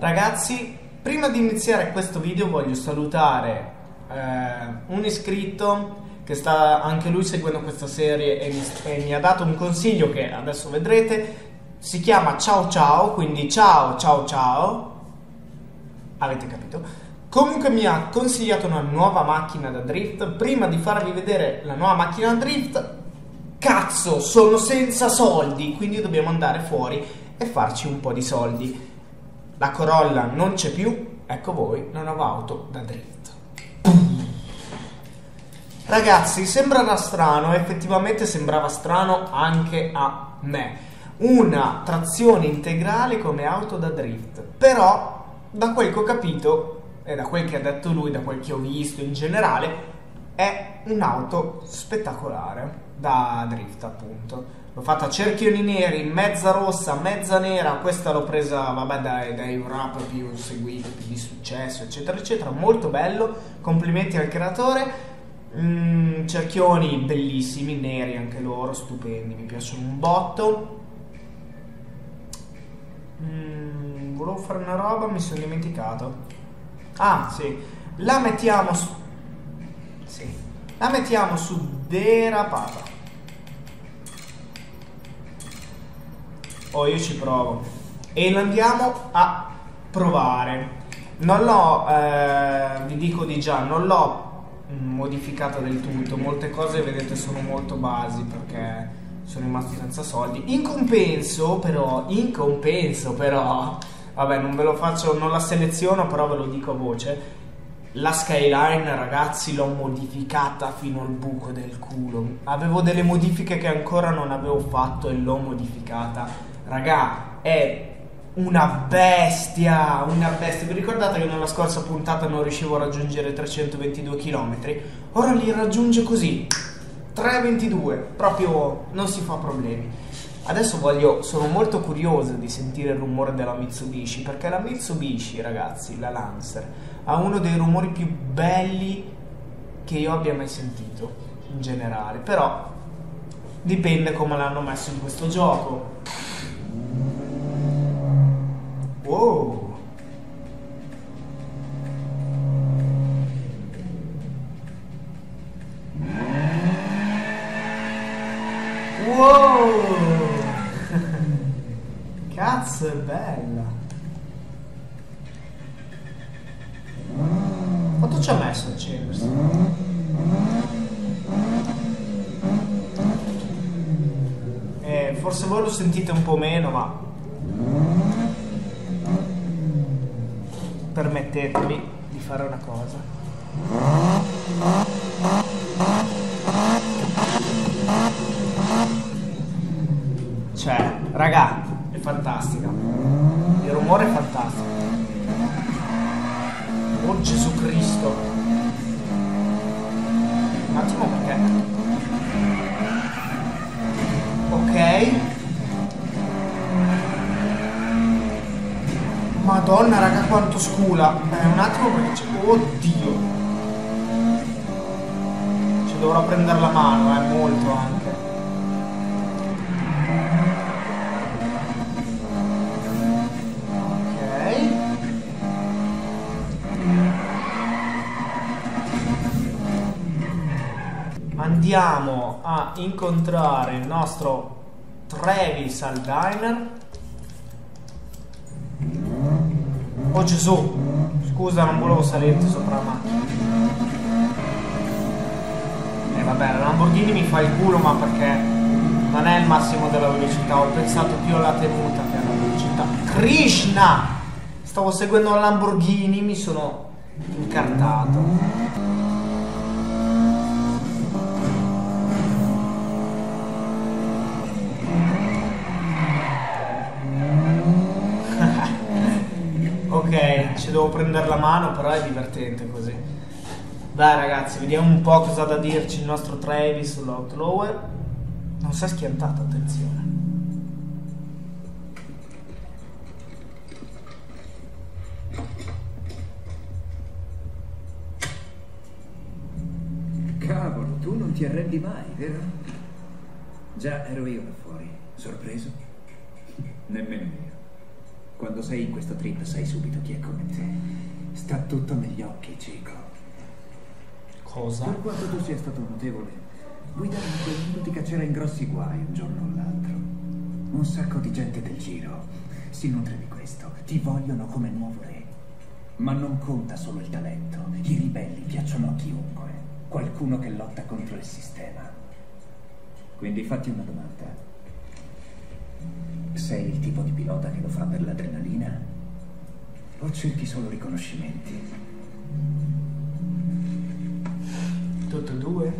Ragazzi, prima di iniziare questo video voglio salutare eh, un iscritto che sta anche lui seguendo questa serie e mi, e mi ha dato un consiglio che adesso vedrete. Si chiama Ciao Ciao, quindi ciao ciao ciao. Avete capito? Comunque mi ha consigliato una nuova macchina da drift. Prima di farvi vedere la nuova macchina da drift, cazzo, sono senza soldi, quindi dobbiamo andare fuori e farci un po' di soldi la Corolla non c'è più, ecco voi la nuova auto da drift. Ragazzi, sembrerà strano, effettivamente sembrava strano anche a me. Una trazione integrale come auto da drift. Però, da quel che ho capito, e da quel che ha detto lui, da quel che ho visto in generale, è un'auto spettacolare da drift, appunto. L'ho fatta cerchioni neri, mezza rossa, mezza nera. Questa l'ho presa, vabbè, dai, dai rap più seguiti, più di successo, eccetera, eccetera. Molto bello. Complimenti al creatore. Mm, cerchioni bellissimi, neri anche loro, stupendi, mi piacciono un botto. Mm, volevo fare una roba, mi sono dimenticato. Ah, sì. La mettiamo su... Sì. La mettiamo su derapata. Oh, io ci provo. E lo andiamo a provare. Non l'ho, eh, vi dico di già, non l'ho modificata del tutto. Molte cose, vedete, sono molto basi perché sono rimasto senza soldi. In compenso, però, in compenso, però, vabbè, non ve lo faccio, non la seleziono, però ve lo dico a voce. La skyline, ragazzi, l'ho modificata fino al buco del culo. Avevo delle modifiche che ancora non avevo fatto e l'ho modificata Ragà, è una bestia, una bestia. Vi ricordate che nella scorsa puntata non riuscivo a raggiungere 322 km? Ora li raggiunge così. 322, proprio non si fa problemi. Adesso voglio, sono molto curioso di sentire il rumore della Mitsubishi, perché la Mitsubishi, ragazzi, la Lancer, ha uno dei rumori più belli che io abbia mai sentito, in generale. Però dipende come l'hanno messo in questo gioco. Wow. Cazzo, è bella. Quanto ci ha messo a accendersi? Eh, forse voi lo sentite un po' meno, ma permettetemi di fare una cosa. Cioè, raga, è fantastica. Il rumore è fantastico. Oh Gesù Cristo. Un attimo perché. Ok. Madonna, raga, quanto scula. Eh, un attimo perché. Oddio. Ci dovrò prendere la mano, eh, molto anche. Ok. Andiamo a incontrare il nostro Travis al diner. Oh Gesù, scusa, non volevo salirti sopra la macchina. E eh, vabbè, la Lamborghini mi fa il culo, ma perché non è il massimo della velocità, ho pensato più alla tenuta che alla velocità. Krishna! Stavo seguendo la Lamborghini, mi sono incartato. Ci devo prendere la mano, però è divertente così. Dai ragazzi, vediamo un po' cosa ha da dirci il nostro Travis sull'outlower. Non si è schiantato, attenzione. Cavolo, tu non ti arrendi mai, vero? Già ero io da fuori. Sorpreso? Nemmeno io. Quando sei in questo trip sai subito chi è come te. Sta tutto negli occhi, Chico. Cosa? Per quanto tu sia stato notevole, guidare in quel mondo ti caccerà in grossi guai un giorno o l'altro. Un sacco di gente del giro si nutre di questo. Ti vogliono come nuovo re. Ma non conta solo il talento. I ribelli piacciono a chiunque. Qualcuno che lotta contro il sistema. Quindi fatti una domanda. Sei il tipo di pilota che lo fa per l'adrenalina? O cerchi solo riconoscimenti? Tutte e due?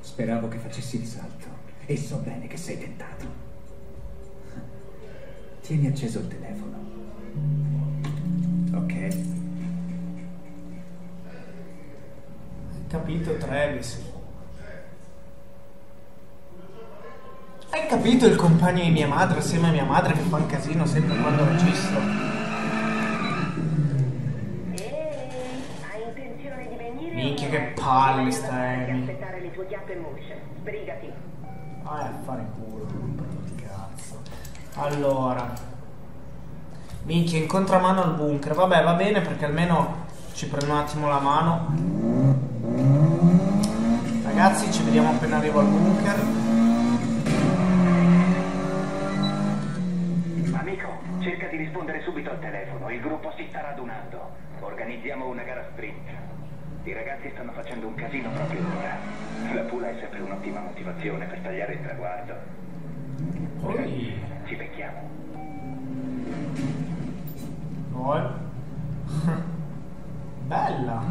Speravo che facessi il salto. E so bene che sei tentato. Tieni acceso il telefono. Capito il compagno di mia madre assieme a mia madre che fa un casino sempre quando registro? Di? Minchia, che palle Vai sta Amy. a chiappe mosce. Sbrigati. Ah, a fare culo, che cazzo. Allora. Minchia, in contramano al bunker. Vabbè, va bene perché almeno ci prendo un attimo la mano. Ragazzi, ci vediamo appena arrivo al bunker. Di rispondere subito al telefono. Il gruppo si sta radunando. Organizziamo una gara sprint. I ragazzi stanno facendo un casino proprio ora. La pula è sempre un'ottima motivazione per tagliare il traguardo. Poi. Ci becchiamo. Poi. Bella.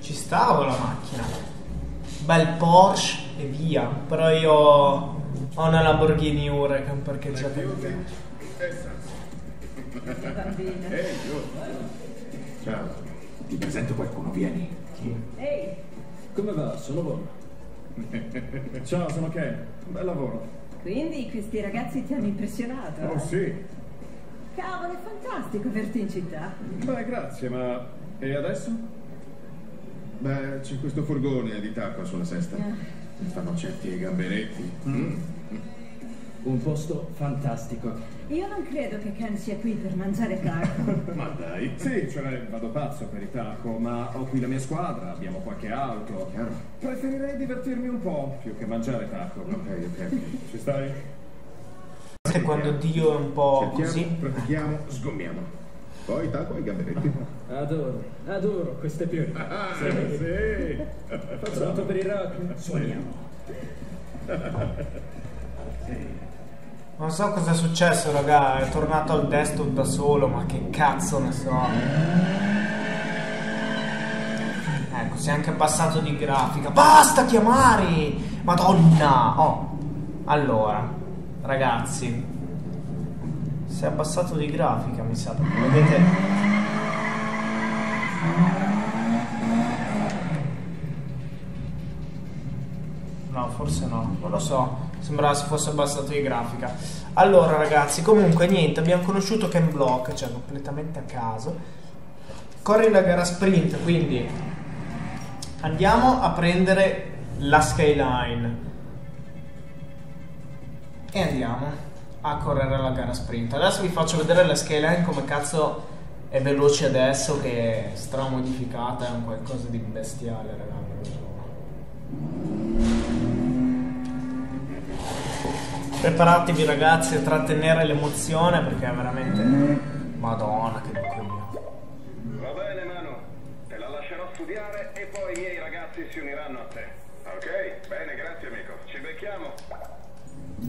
Ci stavo la macchina. Bel Porsche e via. Però io ho una Lamborghini Huracan perché c'è Bambina. Ehi. Ciao. Ti presento qualcuno, vieni. Ehi, Come va? Sono buono. Ciao, sono Ken. Bel lavoro. quindi questi ragazzi ti hanno impressionato? Oh eh? sì. Cavolo, è fantastico averti in città. Beh, grazie, ma... E adesso? Beh, c'è questo furgone di tappa sulla sesta. Ah. Fanno certi gamberetti. Mm. Un posto fantastico. Io non credo che Ken sia qui per mangiare taco. Ma dai. Sì, cioè vado pazzo per i taco, ma ho qui la mia squadra, abbiamo qualche auto. Chiaro. Preferirei divertirmi un po' più che mangiare taco. Ok, ok. Ci stai? quando Dio è un po' Cerchiamo, così. pratichiamo, sgommiamo. Poi tacco ai gamberetti. Adoro, adoro queste più. Ah, sì. Pronto per il rock? Suoniamo. Non so cosa è successo, raga. È tornato al desktop da solo, ma che cazzo ne so. Ecco, si è anche abbassato di grafica. Basta chiamare! Madonna! Oh, allora, ragazzi. Si è abbassato di grafica, mi sa, perché vedete. No, forse no, non lo so. Sembrava si fosse abbassato di grafica. Allora, ragazzi, comunque niente, abbiamo conosciuto Ken Block, cioè completamente a caso. Corri la gara sprint, quindi andiamo a prendere la skyline. E andiamo a correre la gara sprint. Adesso vi faccio vedere la skyline come cazzo è veloce adesso che è stramodificata, è un qualcosa di bestiale, ragazzi. Preparatevi ragazzi a trattenere l'emozione perché è veramente... Madonna che io. Va bene, Manu. Te la lascerò studiare e poi i miei ragazzi si uniranno a te. Ok? Bene, grazie, amico. Ci becchiamo.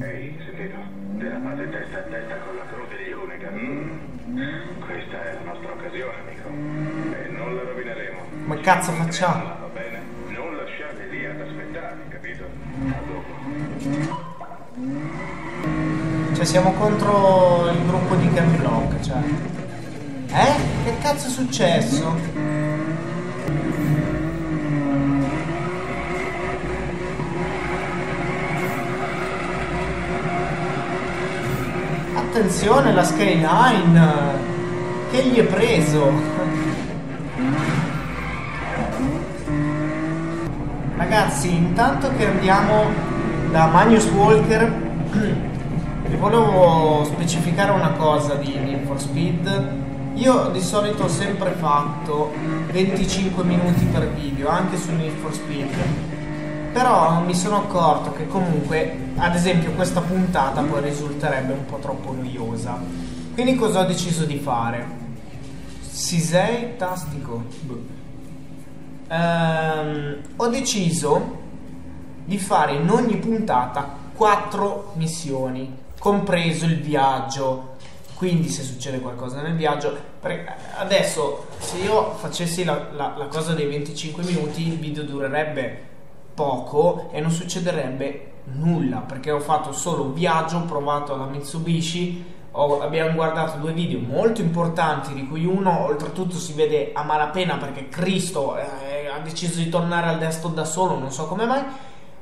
Ehi, sentito? Della fase testa a testa con la crew degli Hoonigan. Mm. Questa è la nostra occasione, amico. E non la rovineremo. Ma cazzo facciamo? Va bene? Non lasciarli lì ad aspettare, capito? A dopo. Cioè siamo contro il gruppo di Camp Rock, cioè. Eh? Che cazzo è successo? Attenzione la skyline! Che gli è preso? Ragazzi, intanto che andiamo da Magnus Walker, vi volevo specificare una cosa di Need for Speed. Io di solito ho sempre fatto 25 minuti per video, anche su Need for Speed. Però mi sono accorto che comunque, ad esempio, questa puntata poi risulterebbe un po' troppo noiosa. Quindi cosa ho deciso di fare? Sisei tastico. Ehm, ho deciso di fare in ogni puntata 4 missioni, compreso il viaggio. Quindi se succede qualcosa nel viaggio, adesso se io facessi la, la- la cosa dei 25 minuti, il video durerebbe poco e non succederebbe nulla, perché ho fatto solo un viaggio, ho provato la Mitsubishi, ho- abbiamo guardato due video molto importanti, di cui uno oltretutto si vede a malapena perché Cristo eh, ha deciso di tornare al destro da solo, non so come mai.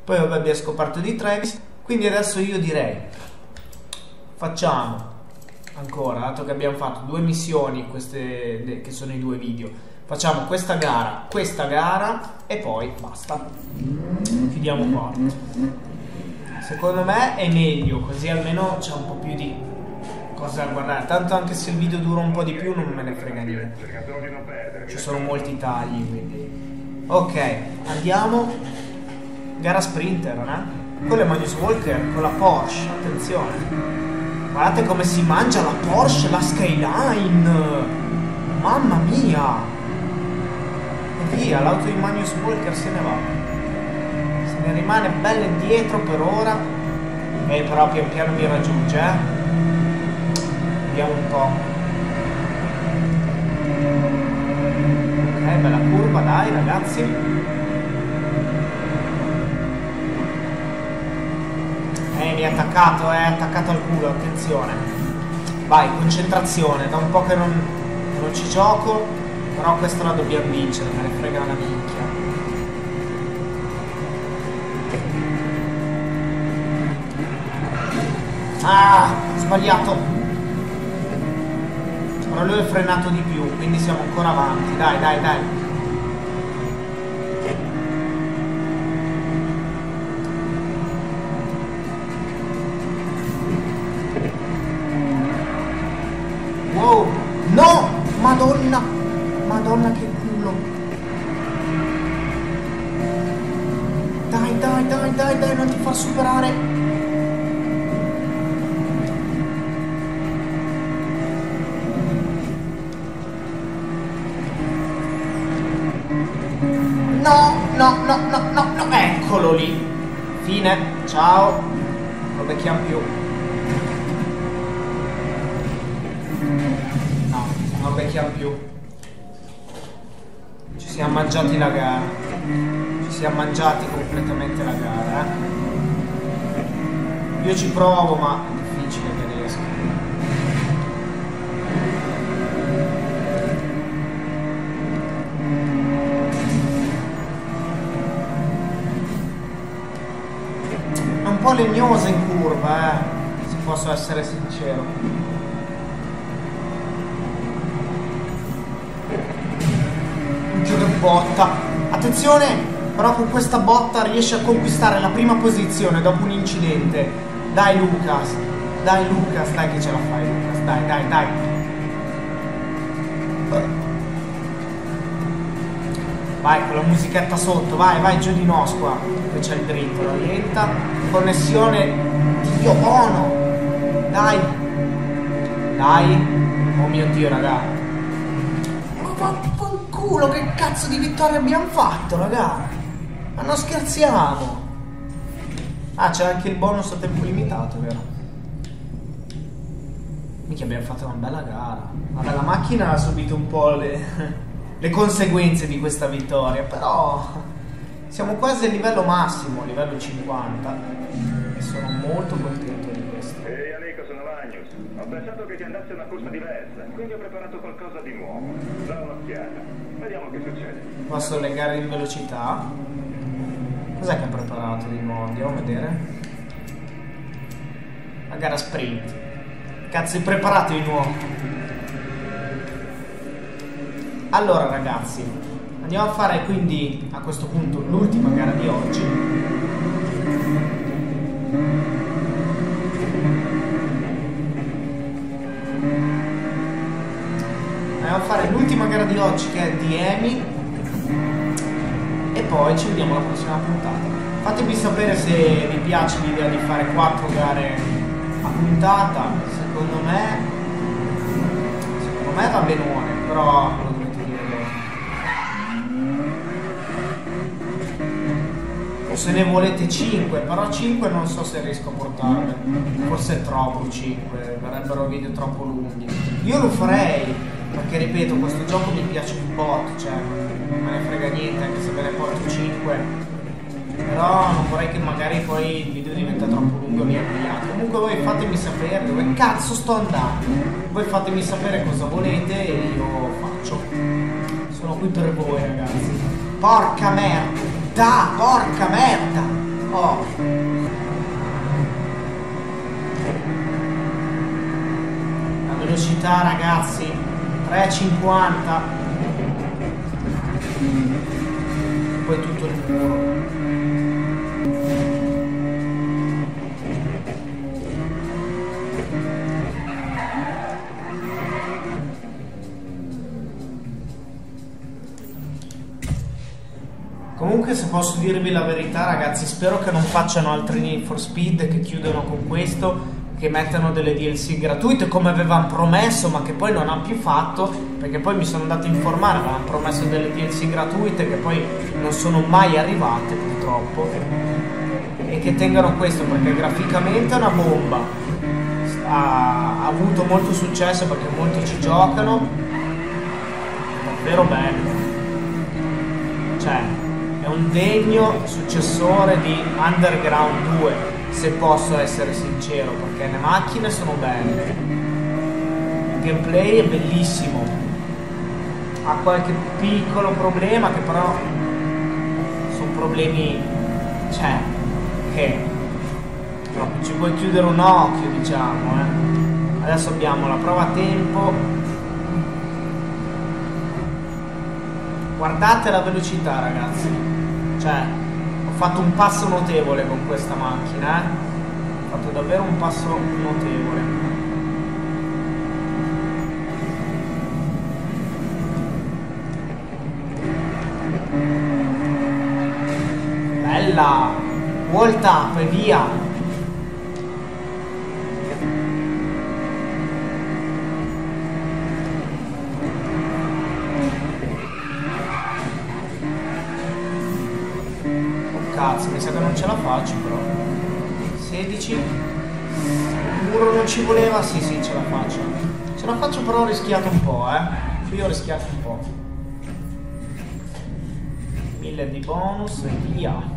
Poi vabbè abbiamo scoperto di Travis. Quindi adesso io direi facciamo ancora, dato che abbiamo fatto due missioni, queste che sono i due video, facciamo questa gara, questa gara e poi basta. Chiudiamo qua. Secondo me è meglio, così almeno c'è un po' più di cose da guardare. Tanto anche se il video dura un po' di più non me ne frega niente. Ci sono molti tagli, quindi. Ok, andiamo. Gara sprinter, eh? Con le Magnus Walker, con la Porsche, attenzione. Guardate come si mangia la Porsche, la Skyline. Mamma mia. E via, l'auto di Magnus Walker se ne va. Se ne rimane bella indietro per ora. E però pian piano mi raggiunge, eh. Vediamo un po'. Ok, bella curva, dai ragazzi. Eh, mi ha attaccato, è attaccato al culo, attenzione. Vai, concentrazione, da un po' che non, non ci gioco, però questa la dobbiamo vincere, me ne frega una minchia. Ah, ho sbagliato. Però lui è frenato di più, quindi siamo ancora avanti. Dai, dai, dai. Wow! No! Madonna! Madonna che culo! Dai, dai, dai, dai, far superare! No, no, no, no, no, no, eccolo lì. Fine, ciao. Non becchiamo più. No, non becchiamo più. Ci siamo mangiati la gara. Ci siamo mangiati completamente la gara, eh. Io ci provo, ma è difficile che riesca. È un po' legnosa in curva, eh, se posso essere sincero. Minchia che botta. Attenzione! Però con questa botta riesce a conquistare la prima posizione dopo un incidente. Dai Lucas. Dai Lucas, dai che ce la fai Lucas. Dai, dai, dai. Vai con la musichetta sotto, vai, vai giù di nos qua. Qui c'è il dritto, la lenta. Connessione. Dio, oh no! Dai! Dai! Oh mio dio, raga. Ma vaffanculo, che cazzo di vittoria abbiamo fatto, raga? Ma non scherziamo! Ah, c'è anche il bonus a tempo limitato, vero? Mica abbiamo fatto una bella gara. Vabbè, la macchina ha subito un po' le, le conseguenze di questa vittoria, però siamo quasi a livello massimo, livello 50. E sono molto contento di questo. Ehi amico, sono Magnus. Ho pensato che ti andasse una corsa diversa, quindi ho preparato qualcosa di nuovo. Da un'occhiata. Vediamo che succede. Posso le gare in velocità? Cos'è che ha preparato di nuovo? Andiamo a vedere. La gara sprint. Cazzo, preparatevi nuovo. Allora ragazzi, andiamo a fare quindi a questo punto l'ultima gara di oggi. Andiamo a fare l'ultima gara di oggi che è di Amy e poi ci vediamo alla prossima puntata. Fatemi sapere se vi piace l'idea di fare 4 gare a puntata, secondo me secondo me va benone, però lo dovete dire voi. O se ne volete 5, però 5 non so se riesco a portarle. Forse è troppo 5, verrebbero video troppo lunghi. Io lo farei, perché ripeto, questo gioco mi piace un po', cioè non me ne frega niente, anche se ve ne porto 5. Però non vorrei che magari poi il video diventa troppo lungo e mi annoiate. Comunque voi fatemi sapere dove cazzo sto andando. Voi fatemi sapere cosa volete e io faccio. Sono qui per voi ragazzi. Porca merda! Porca merda! Oh. Velocità ragazzi 3,50 poi tutto il muro Comunque se posso dirvi la verità ragazzi spero che non facciano altri Need for Speed che chiudono con questo che mettano delle DLC gratuite come avevano promesso ma che poi non hanno più fatto perché poi mi sono andato a informare avevano promesso delle DLC gratuite che poi non sono mai arrivate purtroppo. E che tengano questo perché graficamente è una bomba. Ha, ha avuto molto successo perché molti ci giocano. Davvero bello. Cioè è un degno successore di Underground 2 se posso essere sincero perché le macchine sono belle il gameplay è bellissimo. Ha qualche piccolo problema che però sono problemi cioè che proprio ci puoi chiudere un occhio diciamo eh. adesso abbiamo la prova a tempo. Guardate la velocità ragazzi. Cioè fatto un passo notevole con questa macchina eh? ho fatto davvero un passo notevole. Bella! Up e via Oh cazzo, mi sa che non ce la faccio però. 16. Il muro non ci voleva? Sì, sì, ce la faccio. Ce la faccio però ho rischiato un po', eh. Qui ho rischiato un po'. 1000 di bonus e via.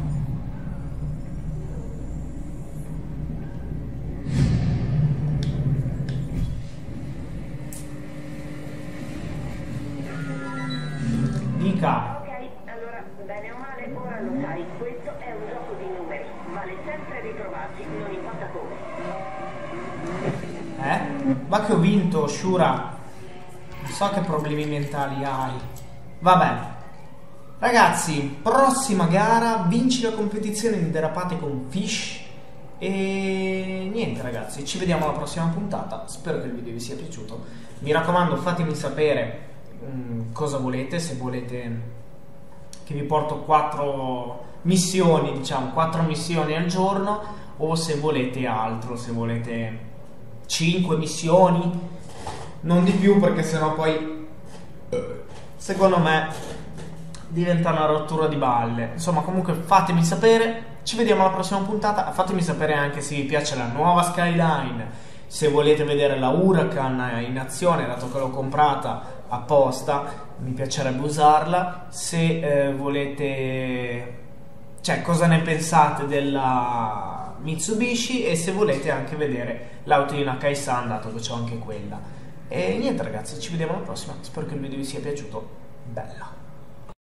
Ma che ho vinto, Shura. Non so che problemi mentali hai. Vabbè. Ragazzi, prossima gara, vinci la competizione di derapate con Fish. E niente ragazzi, ci vediamo alla prossima puntata. Spero che il video vi sia piaciuto. Mi raccomando, fatemi sapere mm, cosa volete, se volete che vi porto quattro missioni, diciamo, quattro missioni al giorno o se volete altro, se volete 5 missioni, non di più perché sennò poi secondo me diventa una rottura di balle. Insomma, comunque fatemi sapere. Ci vediamo alla prossima puntata. Fatemi sapere anche se vi piace la nuova Skyline. Se volete vedere la Huracan in azione, dato che l'ho comprata apposta, mi piacerebbe usarla. Se eh, volete, cioè, cosa ne pensate della Mitsubishi e se volete anche vedere l'auto di Nakai-san, dato che c'ho anche quella. E niente, ragazzi, ci vediamo alla prossima. Spero che il video vi sia piaciuto. Bella.